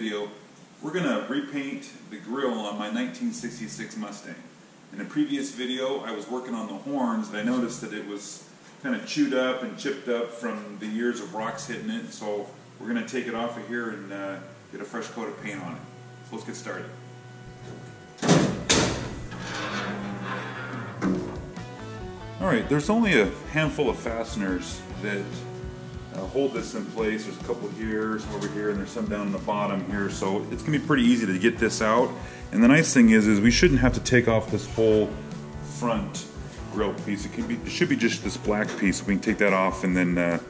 We're going to repaint the grill on my 1966 Mustang. In a previous video, I was working on the horns and I noticed that it was kind of chewed up and chipped up from the years of rocks hitting it. So we're going to take it off of here and uh, get a fresh coat of paint on it. So let's get started. Alright, there's only a handful of fasteners that uh, hold this in place. There's a couple here, some over here, and there's some down in the bottom here. So it's gonna be pretty easy to get this out. And the nice thing is, is we shouldn't have to take off this whole front grill piece. It, can be, it should be just this black piece. We can take that off and then uh,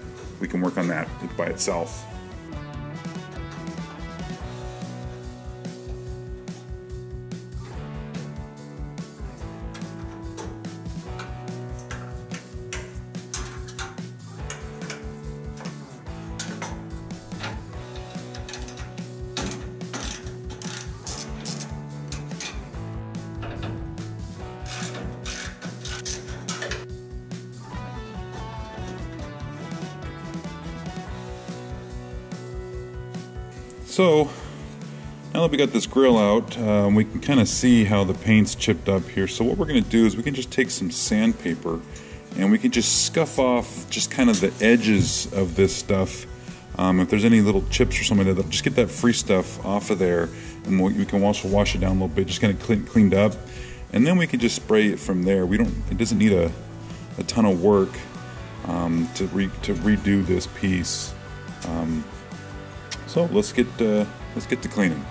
we can work on that by itself. So now that we got this grill out, um, we can kind of see how the paint's chipped up here. So what we're going to do is we can just take some sandpaper and we can just scuff off just kind of the edges of this stuff. Um, if there's any little chips or something like that, just get that free stuff off of there and we can also wash it down a little bit, just kind of clean, cleaned up. And then we can just spray it from there. We don't, it doesn't need a, a ton of work um, to, re, to redo this piece. Um, so let's get uh, let's get to cleaning.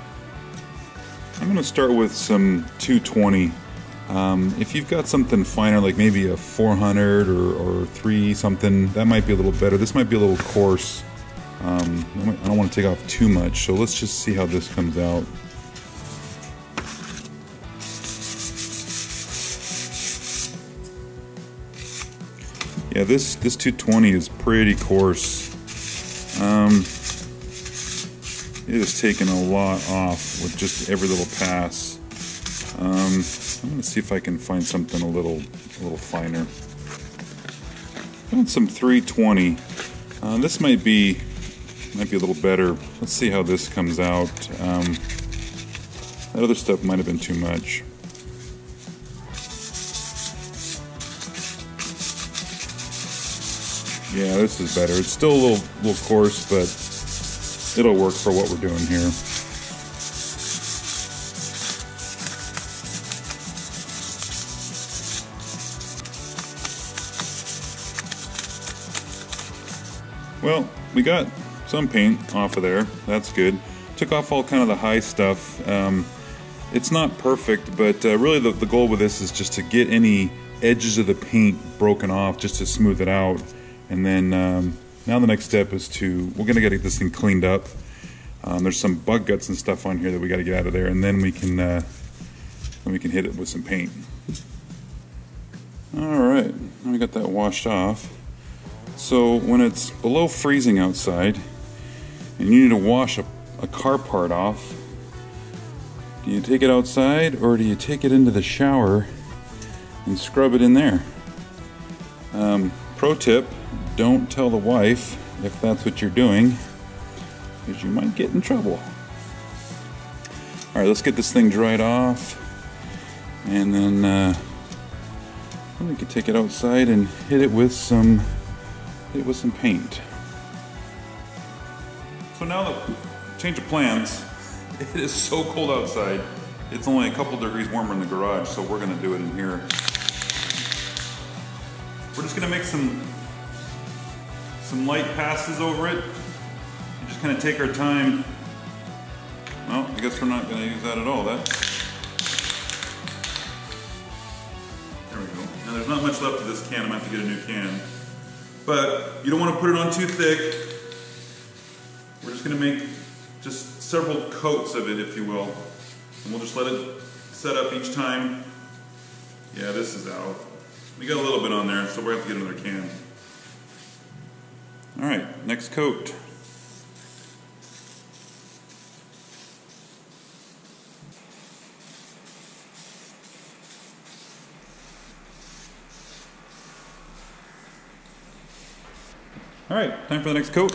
I'm going to start with some 220. Um, if you've got something finer, like maybe a 400 or, or 3 something, that might be a little better. This might be a little coarse. Um, I don't want to take off too much, so let's just see how this comes out. Yeah, this, this 220 is pretty coarse. Um, it has taken a lot off with just every little pass. Um, I'm to see if I can find something a little, a little finer. Found some 320. Uh, this might be, might be a little better. Let's see how this comes out. Um, that other stuff might have been too much. Yeah, this is better. It's still a little, little coarse, but it'll work for what we're doing here. Well, we got some paint off of there. That's good. Took off all kind of the high stuff. Um, it's not perfect, but uh, really the, the goal with this is just to get any edges of the paint broken off just to smooth it out. And then um, now the next step is to, we're gonna get this thing cleaned up. Um, there's some bug guts and stuff on here that we gotta get out of there and then we can, uh, we can hit it with some paint. All right, now we got that washed off. So when it's below freezing outside and you need to wash a, a car part off, do you take it outside or do you take it into the shower and scrub it in there? Um, pro tip, don't tell the wife if that's what you're doing, because you might get in trouble. All right, let's get this thing dried off, and then uh, we can take it outside and hit it with some hit it with some paint. So now the change of plans. It is so cold outside. It's only a couple degrees warmer in the garage, so we're gonna do it in here. We're just gonna make some some light passes over it. And just kind of take our time. Well, I guess we're not going to use that at all. That. There we go. Now there's not much left of this can. Going to have to get a new can. But you don't want to put it on too thick. We're just going to make just several coats of it, if you will. And we'll just let it set up each time. Yeah, this is out. We got a little bit on there, so we're going to have to get another can. All right, next coat. All right, time for the next coat.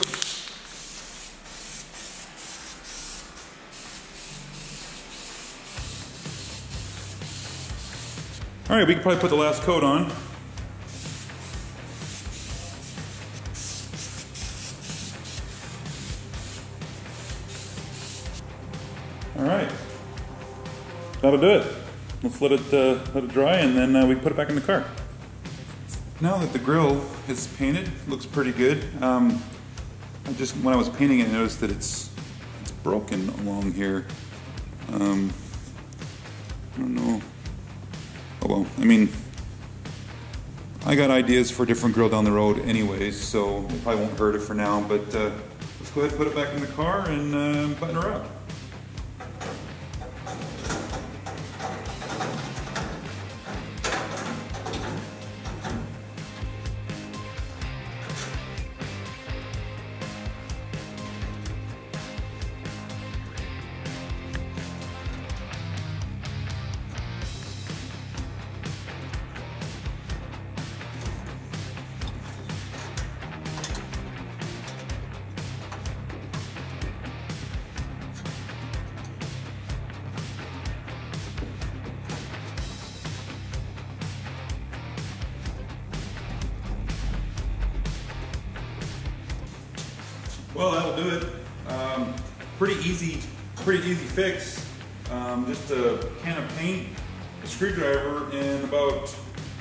All right, we can probably put the last coat on. All right, that'll do it. Let's let it uh, let it dry, and then uh, we put it back in the car. Now that the grill is painted, looks pretty good. Um, I just when I was painting it, I noticed that it's it's broken along here. Um, I don't know. Oh well, I mean, I got ideas for a different grill down the road, anyways, so it probably won't hurt it for now. But uh, let's go ahead and put it back in the car and uh, button her up. Well, that'll do it. Um, pretty easy, pretty easy fix. Um, just a can of paint, a screwdriver, and about,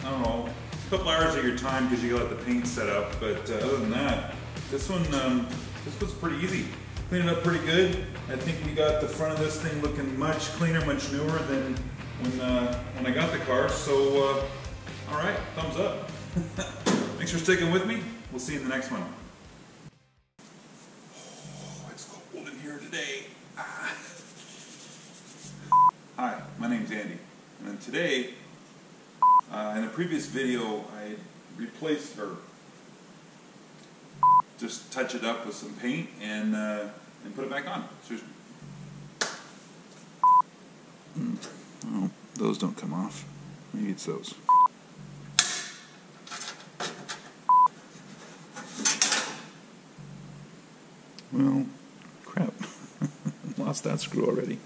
I don't know, a couple hours of your time because you got the paint set up. But uh, other than that, this one, um, this was pretty easy. Cleaned it up pretty good. I think we got the front of this thing looking much cleaner, much newer than when uh, when I got the car. So, uh, all right, thumbs up. Thanks for sticking with me. We'll see you in the next one. Today, uh, in a previous video, I replaced or just touch it up with some paint and uh, and put it back on. So mm. oh, those don't come off. Maybe it's those. Well, crap. Lost that screw already.